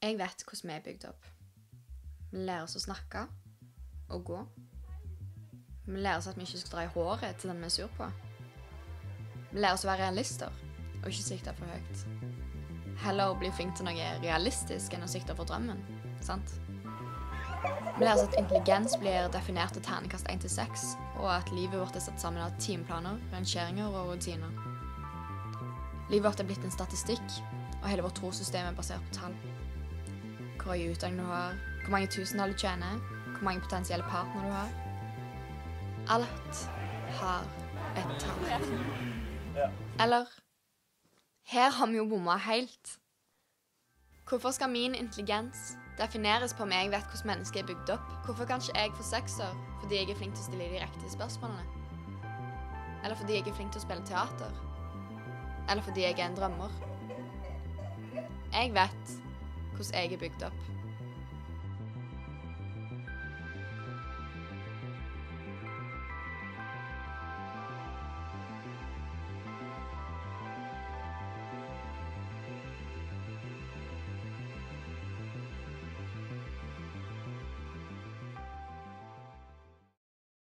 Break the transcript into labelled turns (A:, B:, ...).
A: Jeg vet hvordan vi er bygd opp. Vi lærer oss å snakke og gå. Vi lærer oss at vi ikke skal dra i håret til den vi er sur på. Vi lærer oss å være realister og ikke sikte for høyt. Heller å bli flink til noe realistisk enn å sikte for drømmen. Sant? Vi lærer oss at intelligens blir definert til ternekast 1 til 6, og at livet vårt er satt sammen av timeplaner, rangeringer og rutiner. Livet vårt er blitt en statistikk, og hele vårt trossystem er basert på tall. Hvor høy utdanning du har, hvor mange tusentall du tjener, hvor mange potensielle partnere du har. Alt har et tall. Eller Her har vi jo bomma helt. Hvorfor skal min intelligens defineres på om jeg vet hvordan mennesket er bygd opp? Hvorfor kan ikke jeg få sekser fordi jeg er flink til å stille de riktige spørsmålene? Eller fordi jeg er flink til å spille teater? Eller fordi jeg er en drømmer? Jeg vet hvordan jeg er bygd opp.